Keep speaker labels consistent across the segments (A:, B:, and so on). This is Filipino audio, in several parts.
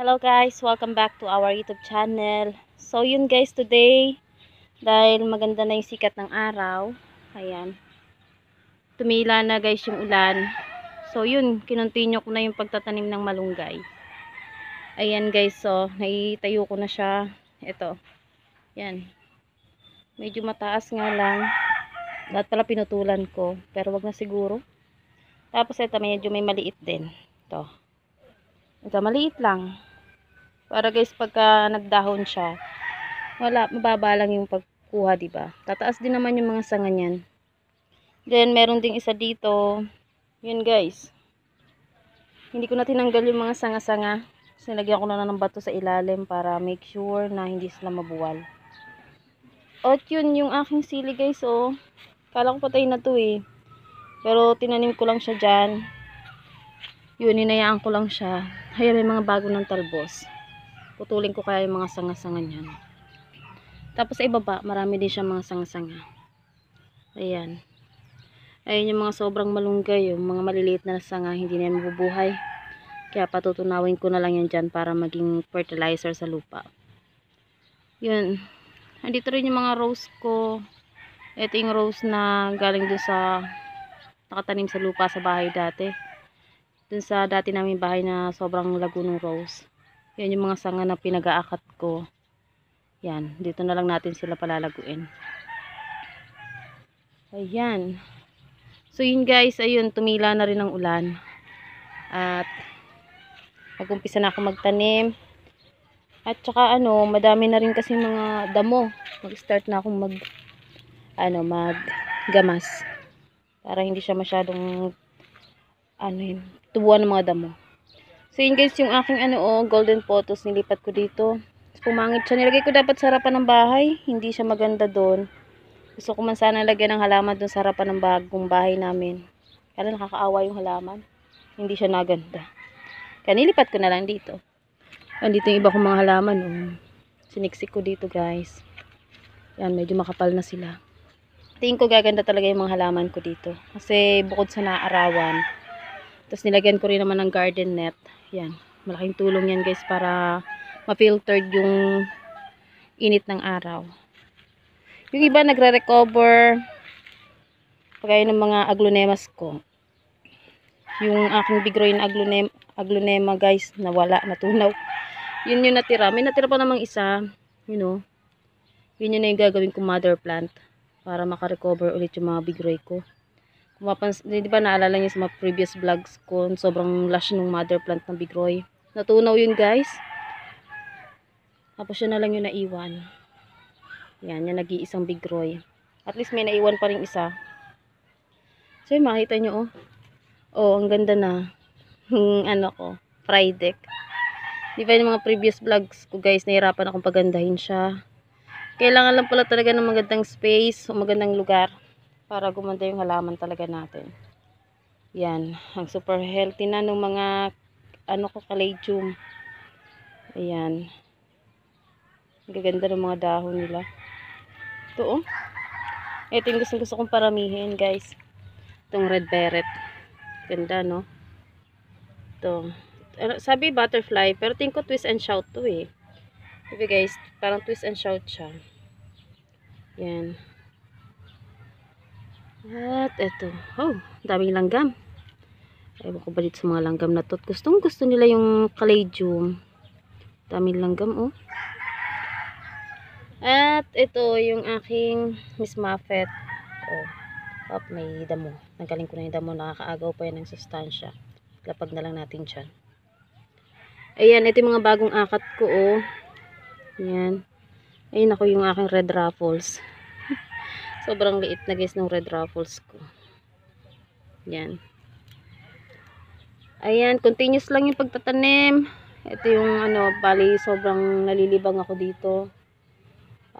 A: Hello guys, welcome back to our YouTube channel. So yun guys, today, dahil maganda na yung sikat ng araw, ayan, tumila na guys yung ulan. So yun, kinontinue ko na yung pagtatanim ng malunggay. Ayan guys, so naitayo ko na siya. Ito, yan. Medyo mataas nga lang. Dapat pala pinutulan ko, pero wag na siguro. Tapos ito, medyo may maliit din. Ito. Ito, maliit lang. Para guys, pagka nagdahon siya, wala, mababa lang yung pagkuha, ba? Tataas din naman yung mga sanga niyan. Then, meron ding isa dito. Yun guys. Hindi ko na tinanggal yung mga sanga-sanga. Kasi nilagyan ko na ng bato sa ilalim para make sure na hindi sila mabuwal. At yun, yung aking sili guys, oh. Kala ko patay na to eh. Pero tinanim ko lang siya dyan. Yun, inayaan ko lang siya. Ayan, may mga bago ng talbos. Putulin ko kaya yung mga sanga-sanga niyan. Tapos sa ibaba, marami din siya mga sanga-sanga. Ayan. Ayan yung mga sobrang malunggay. Yung mga maliliit na sanga, hindi na yan mabubuhay. Kaya patutunawin ko na lang yan dyan para maging fertilizer sa lupa. Yun. Andito rin yung mga rose ko. Ito yung rose na galing doon sa nakatanim sa lupa sa bahay dati. Doon sa dati namin bahay na sobrang lago ng rose. Yan yung mga sanga na pinag-aakat ko. Yan, dito na lang natin sila palalaguin. Ayan. So yun guys, ayun, tumila na rin ang ulan. At mag-umpisa na ako magtanim. At saka ano, madami na rin kasi mga damo. Mag-start na akong mag ano, maggamas. Para hindi siya masyadong ano yun, tubuan ng mga damo. So yun guys, yung aking ano oh, golden photos nilipat ko dito. Pumangit siya. Nilagay ko dapat sa harapan ng bahay. Hindi siya maganda doon. Gusto ko man sana lagyan ng halaman doon sa harapan ng bagong bahay namin. Kaya nakakaawa yung halaman. Hindi siya naganda. Kaya nilipat ko na lang dito. Andito yung iba kong mga halaman. Oh. Siniksik ko dito guys. Yan, medyo makapal na sila. Tingin ko gaganda talaga yung mga halaman ko dito. Kasi bukod sa naarawan. Tapos nilagyan ko rin naman ng garden net. Yan. Malaking tulong yan guys para ma-filtered yung init ng araw. Yung iba nagre-recover pagaya ng mga aglonemas ko. Yung aking bigroy na aglonema, guys, nawala, natunaw. Yun yung natira. May natira pa namang isa. You know. Yun yun na yung gagawin kong mother plant. Para makarecover ulit yung mga bigroy ko. Mapans di ba naalala niyo sa mga previous vlogs ko, sobrang lush ng mother plant ng bigroy. Natunaw yun guys. Tapos yun na lang yung naiwan. Yan, yung nag-iisang bigroy. At least may naiwan pa rin isa. So yun, makita nyo oh. Oh, ang ganda na. ano ko, fried deck. Di ba yung mga previous vlogs ko guys, nahirapan akong pagandahin siya. Kailangan lang pala talaga ng magandang space o magandang lugar para gumanda yung halaman talaga natin. Yan, ang super healthy na ng mga ano ko, caladium. Ayan. Gaganda ng mga dahon nila. Ito oh. Ito yung gusto, gusto kong paramihin guys. Itong red beret. Ganda no. Ito. Sabi butterfly. Pero tingin ko twist and shout to eh. Sabi guys. Parang twist and shout siya. Yan. At ito. Oh. Daming langgam. Ewan ko ba dito sa mga langgam na to. Gustong gusto nila yung caladium. Daming langgam oh. At ito yung aking Miss Muffet. Oh, oh may damo. Nagaling ko na yung damo. Nakakaagaw pa yan ng sustansya. Lapag na lang natin dyan. Ayan, ito yung mga bagong akat ko. Oh. Ayan. Ayun ako yung aking red ruffles. Sobrang liit na guys ng red ruffles ko. Ayan. Ayan, continuous lang yung pagtatanim. Ito yung ano, bali sobrang nalilibang ako dito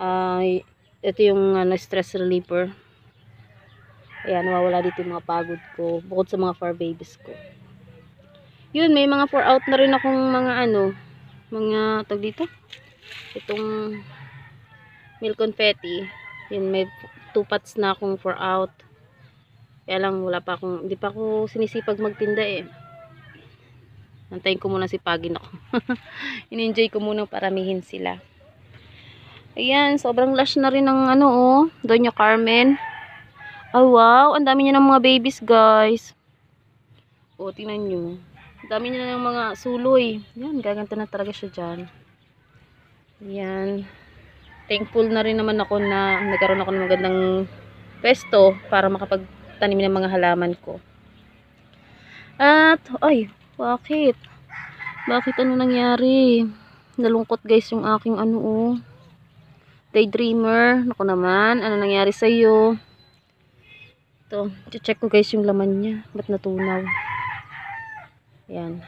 A: uh, ito yung ano, stress reliever ayan nawawala dito yung mga pagod ko bukod sa mga fur babies ko yun may mga for out na rin akong mga ano mga tag dito itong milk confetti yun may two pots na akong for out kaya lang wala pa akong hindi pa ako sinisipag magtinda eh Nantayin ko muna si Pagin ako. In-enjoy ko muna paramihin sila. Ayan, sobrang lush na rin ng ano oh, Doña Carmen. Oh wow, ang dami niya ng mga babies guys. O, tingnan nyo. Ang dami niya ng mga suloy. Yan, gaganda na talaga siya dyan. Yan. Thankful na rin naman ako na nagkaroon ako ng magandang pesto para makapagtanim ng mga halaman ko. At, ay, bakit? Bakit ano nangyari? Nalungkot guys yung aking ano oh. Daydreamer. Naku naman, ano nangyari sa'yo? Ito, check ko guys yung laman niya. Ba't natunaw? Yan.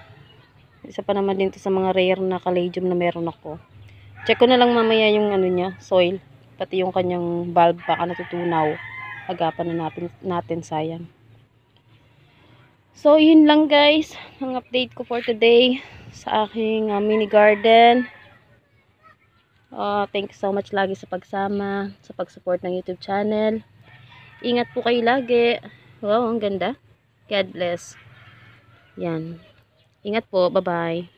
A: Isa pa naman din to sa mga rare na caladium na meron ako. Check ko na lang mamaya yung ano niya, soil. Pati yung kanyang bulb baka natutunaw. Agapan na natin, natin sayang. So, yun lang guys. Ang update ko for today sa aking uh, mini garden. Uh, thank you so much lagi sa pagsama, sa pag-support ng YouTube channel. Ingat po kayo lagi. Wow, ang ganda. God bless. Yan. Ingat po. Bye-bye.